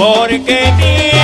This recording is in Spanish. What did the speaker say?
porque tiene